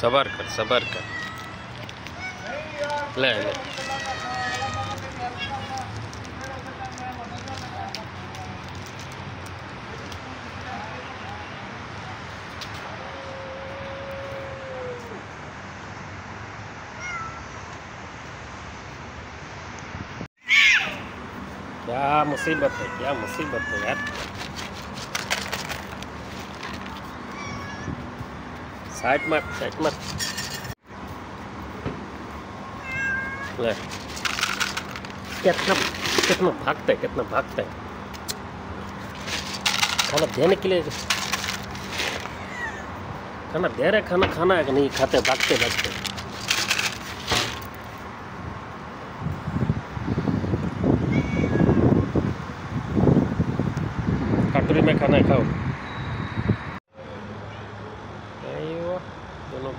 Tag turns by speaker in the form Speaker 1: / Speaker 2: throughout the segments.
Speaker 1: सबर कर सबर कर ले ले क्या मुसीबत है क्या मुसीबत है यार साइड मत साइड मत ले। कितना कितना भागता है, कितना भागता है। खाना देने के लिए खाना दे रहे खाना खाना है कि नहीं? खाते, भागते भागते। कटोरी में खाना खाओ अयो दोनों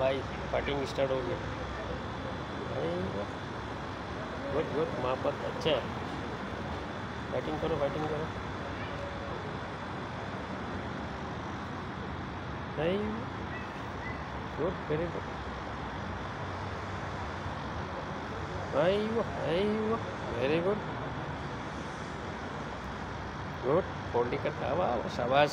Speaker 1: भाई फाइटिंग स्टार्ट हो गया। गुड गुड माँ पर अच्छा है। फाइटिंग करो फाइटिंग करो। अयो गुड वेरी गुड अयो अयो वेरी गुड गुड फोल्डिंग करता वाह शाबाश।